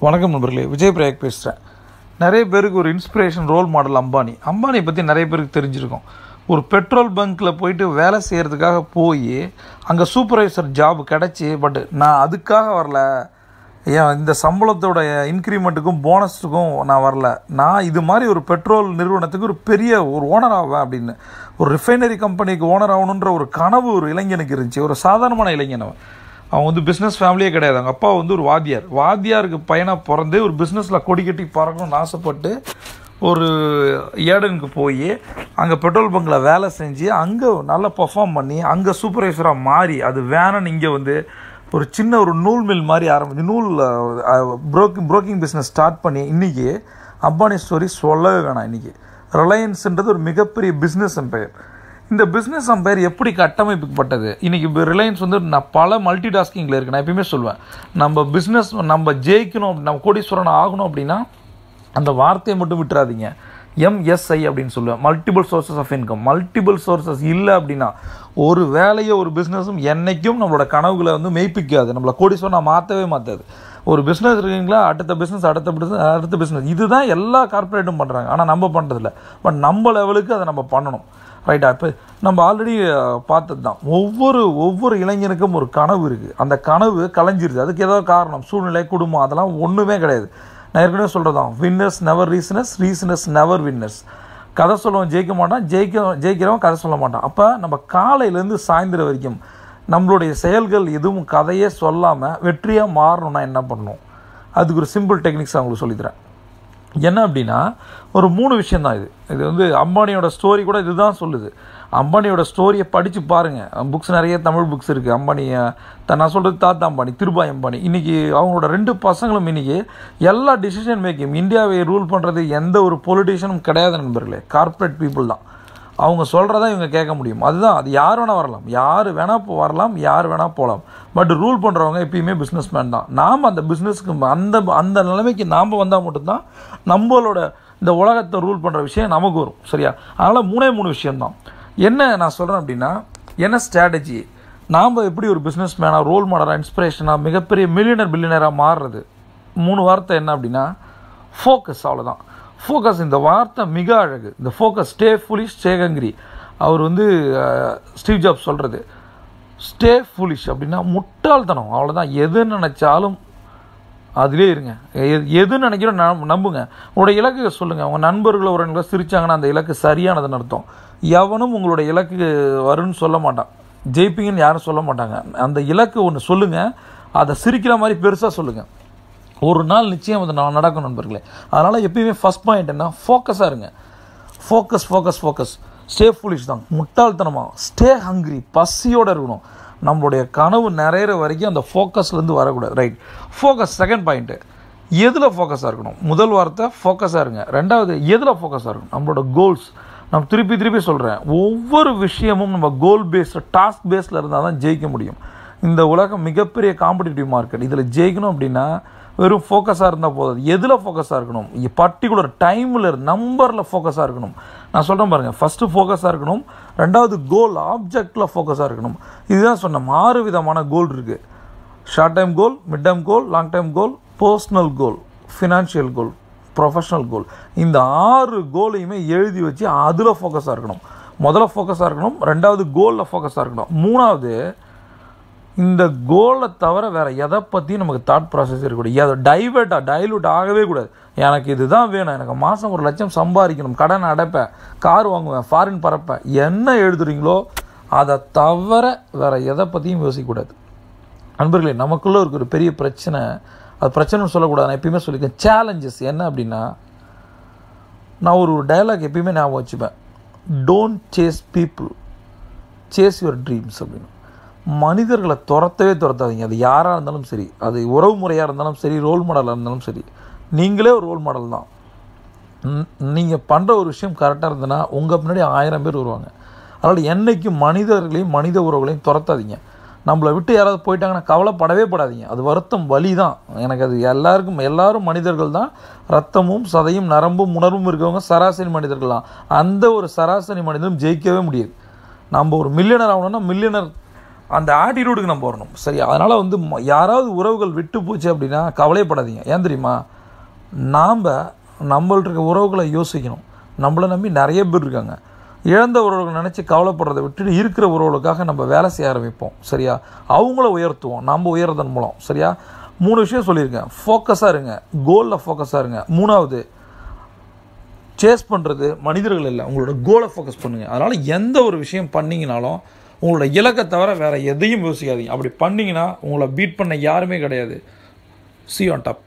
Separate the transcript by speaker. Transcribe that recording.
Speaker 1: வணக்கம் நண்பர்களே விஜய் பிரயாக் பேசுகிறேன் நிறைய பேருக்கு ஒரு இன்ஸ்பிரேஷன் ரோல் மாடல் அம்பானி. அம்பானியை பற்றி நிறைய பேருக்கு தெரிஞ்சிருக்கும். ஒரு பெட்ரோல் பங்க்கில் போயிட்டு வேலை செய்கிறதுக்காக போய் அங்கே சூப்பர்வைசர் ஜாப் கிடச்சி பட் நான் அதுக்காக வரல. ஏன் இந்த சம்பளத்தோட இன்க்ரிமெண்ட்டுக்கும் போனஸுக்கும் நான் வரல. நான் இது மாதிரி ஒரு பெட்ரோல் நிறுவனத்துக்கு ஒரு பெரிய ஒரு ஓனர் ஆவேன் அப்படின்னு. ஒரு ரிஃபைனரி கம்பெனிக்கு ஓனர் ஆகணுன்ற ஒரு கனவு ஒரு இளைஞனுக்கு இருந்துச்சு. ஒரு சாதாரணமான இளைஞன் அவன். அவன் வந்து பிஸ்னஸ் ஃபேமிலியே கிடையாது. அவங்க அப்பா வந்து ஒரு வாத்தியார். வாத்தியாருக்கு பையனாக பிறந்து ஒரு பிஸ்னஸில் கொடி கட்டி பறக்கணும்னு ஆசைப்பட்டு ஒரு ஏடனுக்கு போய் அங்கே பெட்ரோல் பங்கில் வேலை செஞ்சு அங்கே நல்லா பர்ஃபார்ம் பண்ணி அங்கே சூப்பர்வைசராக மாறி அது வேணும்னு இங்கே வந்து ஒரு சின்ன ஒரு நூல் மில் மாதிரி ஆரம்பிச்சு நூல் ப்ரோக்கிங் ப்ரோக்கிங் பிஸ்னஸ் ஸ்டார்ட் பண்ணி இன்றைக்கி அம்பானி ஸ்டோரி சொல்லவே வேணாம் இன்றைக்கி ரிலையன்ஸுன்றது ஒரு மிகப்பெரிய பிஸ்னஸ் எம்பையர் இந்த பிஸ்னஸ் அம்பையர் எப்படி கட்டமைக்கப்பட்டது? இன்றைக்கி ரிலையன்ஸ் வந்து நான் பல மல்டி டாஸ்கிங்கில் இருக்குது நான் எப்பயுமே சொல்லுவேன் நம்ம பிஸ்னஸ் நம்ம ஜெயிக்கணும் நம்ம கோடீஸ்வரன் ஆகணும் அப்படின்னா அந்த வார்த்தையை மட்டும் விட்டுறாதீங்க. எம்எஸ்ஐ அப்படின்னு சொல்லுவேன். Multiple sources of income multiple sources இல்லை அப்படின்னா ஒரு வேலையை ஒரு பிஸ்னஸும் என்றைக்கும் நம்மளோட கனவுகளை வந்து மெய்ப்பிக்காது. நம்மளை கோடீஸ்வரன் மாற்றவே மாற்றாது ஒரு பிஸ்னஸ் இருக்கீங்களா? அடுத்த பிஸ்னஸ் அடுத்த பிஸ்னஸ் அடுத்த பிஸ்னஸ் இதுதான் எல்லா கார்ப்பரேட்டும் பண்ணுறாங்க ஆனால் நம்ம பண்ணுறதில்ல பட் நம்ம லெவலுக்கு அதை நம்ம பண்ணணும். ரைட்டா இப்போ நம்ம ஆல்ரெடி uh, பார்த்தது தான் ஒவ்வொரு ஒவ்வொரு இளைஞனுக்கும் ஒரு கனவு இருக்குது அந்த கனவு கலைஞ்சிருது. அதுக்கு ஏதோ காரணம். சூழ்நிலை குடும்பம் அதெல்லாம் ஒன்றுமே கிடையாது. நான் ஏற்கனவே சொல்கிறதான் winners never reasons reasons never winners கதை சொல்லவன் ஜெயிக்க மாட்டான் ஜெயிக்க ஜெயிக்கிறவன் கதை சொல்ல மாட்டான். அப்போ நம்ம காலையிலேருந்து சாயந்தரம் வரைக்கும் நம்மளுடைய செயல்கள் எதுவும் கதையே சொல்லாமல் வெற்றியாக மாறணும்னா என்ன பண்ணணும்? அதுக்கு ஒரு சிம்பிள் டெக்னிக்ஸ் அவங்களுக்கு சொல்லித்தரேன் என்ன அப்படின்னா ஒரு மூணு விஷயந்தான் இது. இது வந்து அம்பானியோட ஸ்டோரி கூட இதுதான் சொல்லுது. அம்பானியோட ஸ்டோரியை படித்து பாருங்கள் புக்ஸ் நிறைய தமிழ் புக்ஸ் இருக்குது அம்பானியை நான் சொல்கிறது தாத்தா அம்பானி திருபாய் அம்பானி. இன்றைக்கி அவங்களோட ரெண்டு பசங்களும் இன்றைக்கி எல்லா டிசிஷன் மேக்கிங் இந்தியாவை ரூல் பண்ணுறது எந்த ஒரு பொலிட்டிஷியனும் கிடையாது நண்பர்களே. கார்ப்பரேட் பீப்புள் தான். அவங்க சொல்கிறத இவங்க கேட்க முடியும். அதுதான் அது யார் வேணால் வரலாம். யார் வேணால் போ வரலாம் யார் வேணால் போகலாம் பட் ரூல் பண்ணுறவங்க எப்பயுமே பிஸ்னஸ் மேன் தான். நாம் அந்த பிஸ்னஸ்க்கு அந்த அந்த நிலைமைக்கு நாம் வந்தால் மட்டும்தான் நம்மளோட இந்த உலகத்தை ரூல் பண்ணுற விஷயம் நமக்கு வரும். சரியா? அதனால் மூணே மூணு விஷயம்தான். என்ன நான் சொல்கிறேன் அப்படின்னா என்ன ஸ்ட்ராட்டஜி நாம் எப்படி ஒரு பிஸ்னஸ் மேனாக ரோல் மாடலாக இன்ஸ்பிரேஷனாக மிகப்பெரிய மில்லியனர் பில்லியனராக மாறுறது? மூணு வார்த்தை என்ன அப்படின்னா ஃபோக்கஸ் அவ்வளோதான் ஃபோக்கஸ் இந்த வார்த்தை மிக அழகு. இந்த ஃபோக்கஸ் ஸ்டே ஃபுலிஷ் ஸ்டே அவர் வந்து ஸ்டீவ் ஜாப் சொல்கிறது ஸ்டே ஃபுலிஷ் அப்படின்னா முட்டாள்தனம். அவ்வளோதான் எது நினச்சாலும் அதிலே இருங்க. எது நினைக்கிறோம் நம்புங்க. உங்களோட இலக்கு சொல்லுங்கள் உங்கள் நண்பர்கள் ஒரு சிரித்தாங்கன்னா அந்த இலக்கு சரியானதுன்னு அர்த்தம். எவனும் உங்களோட இலக்கு வரும்னு சொல்ல மாட்டான். ஜெயிப்பீங்கன்னு யாரும் சொல்ல மாட்டாங்க. அந்த இலக்கு ஒன்று சொல்லுங்கள் அதை சிரிக்கிற மாதிரி பெருசாக சொல்லுங்கள் ஒரு நாள் நிச்சயம் அது நான் நடக்கும் நண்பர்களே. அதனால் எப்பயுமே ஃபஸ்ட் பாயிண்ட் என்ன? ஃபோக்கஸாக இருங்க. Focus focus focus stay foolish தான். முட்டாள்தனமாக ஸ்டே ஹங்க்ரி பசியோடு இருக்கணும். நம்மளுடைய கனவு நிறையிற வரைக்கும் அந்த ஃபோக்கஸ்லேருந்து வரக்கூடாது. ரைட் ஃபோக்கஸ் செகண்ட் பாயிண்ட்டு எதில் ஃபோக்கஸாக இருக்கணும்? முதல் வார்த்தை ஃபோக்கஸாக இருங்க. ரெண்டாவது எதில் ஃபோக்கஸாக இருக்கணும்? நம்மளோட கோல்ஸ் நம்ம திருப்பி திருப்பி சொல்கிறேன் ஒவ்வொரு விஷயமும் நம்ம கோல் பேஸ்டு டாஸ்க் பேஸில் இருந்தால் தான் ஜெயிக்க முடியும். இந்த உலகம் மிகப்பெரிய காம்படிட்டிவ் மார்க்கெட் இதில் ஜெயிக்கணும் அப்படின்னா வெறும் ஃபோக்கஸாக இருந்தால் போதாது. எதில் ஃபோக்கஸாக இருக்கணும்? பர்டிகுலர் டைமில் நம்பரில் ஃபோக்கஸாக இருக்கணும். நான் சொல்கிறேன் பாருங்கள் ஃபஸ்ட்டு ஃபோக்கஸாக இருக்கணும். ரெண்டாவது கோல் ஆப்ஜெக்டில் ஃபோக்கஸாக இருக்கணும். இதுதான் சொன்னேன் ஆறு விதமான கோல் இருக்குது short time goal mid time goal long time goal personal goal financial goal professional goal இந்த ஆறு கோலையுமே எழுதி வச்சு அதில் ஃபோக்கஸாக இருக்கணும். முதல்ல ஃபோக்கஸாக இருக்கணும். ரெண்டாவது கோலில் ஃபோக்கஸாக இருக்கணும். மூணாவது இந்த கோலை தவிர வேறு எதை பற்றியும் நமக்கு தாட் ப்ராசஸ் இருக்கக்கூடாது. எதை டைவர்ட்டாக டைலூட் ஆகவே கூடாது. எனக்கு இதுதான் வேணும். எனக்கு மாதம் ஒரு லட்சம் சம்பாதிக்கணும். கடன் அடைப்பேன். கார் வாங்குவேன். ஃபாரின் பறப்பேன். என்ன எழுதுறீங்களோ அதை தவிர வேறு எதை பற்றியும் யோசிக்கக்கூடாது. நண்பர்களே நமக்குள்ளே இருக்க ஒரு பெரிய பிரச்சனை அது பிரச்சனைன்னு சொல்லக்கூடாது. நான் எப்பயுமே சொல்லியிருக்கேன் சேலஞ்சஸ் என்ன அப்படின்னா நான் ஒரு டைலாக் எப்பயுமே ஞாபகம் வச்சுப்பேன். Don't chase people chase your dreams அப்படின்னு. மனிதர்களை துரத்தவே துரத்தாதீங்க. அது யாராக இருந்தாலும் சரி அது உறவு முறையாக இருந்தாலும் சரி ரோல் மாடலாக இருந்தாலும் சரி நீங்களே ஒரு ரோல் மாடல் தான். நீங்கள் பண்ணுற ஒரு விஷயம் கரெக்டாக இருந்ததுன்னா உங்கள் பின்னாடி ஆயிரம் பேர் வருவாங்க. அதனால் என்றைக்கும் மனிதர்களையும் மனித உறவுகளையும் துரத்தாதீங்க. நம்மளை விட்டு யாராவது போயிட்டாங்கன்னா கவலைப்படவே படாதீங்க. அது வருத்தம் வலி தான். எனக்கு அது எல்லாருக்கும் எல்லாரும் மனிதர்கள் தான். ரத்தமும் சதையும் நரம்பும் உணர்வும் இருக்கவங்க சராசரி மனிதர்கள் தான் அந்த ஒரு சராசரி மனிதனும் ஜெயிக்கவே முடியாது. நம்ம ஒரு மில்லியனர் ஆகணும்னா மில்லியனர் அந்த ஆட்டிடியூடுக்கு நம்ம வரணும். சரியா? அதனால் வந்து ம- யாராவது உறவுகள் விட்டு போச்சு அப்படின்னா கவலைப்படாதீங்க. ஏன் தெரியுமா? நாம் நம்மள்ட்ட இருக்க உறவுகளை யோசிக்கணும். நம்மளை நம்பி நிறைய பேர் இருக்காங்க. இழந்த உறவுகளை நினச்சி கவலைப்படுறதை விட்டுட்டு இருக்கிற உறவுகளுக்காக நம்ம வேலை செய்ய ஆரம்பிப்போம். சரியா? அவங்கள உயர்த்துவோம். நம்ம உயர்றதன் மூலம். சரியா? மூணு விஷயம் சொல்லியிருக்கேன். ஃபோக்கஸாக இருங்க. கோலில் ஃபோக்கஸாக இருங்க. மூணாவது சேஸ் பண்ணுறது மனிதர்கள் இல்லை. உங்களோட கோலை ஃபோக்கஸ் பண்ணுங்கள் அதனால் எந்த ஒரு விஷயம் பண்ணிங்கனாலும் உங்களோட இலக்கை தவிர வேறு எதையும் யோசிக்காதீங்க. அப்படி பண்ணிங்கன்னா உங்களை பீட் பண்ண யாருமே கிடையாது. C on top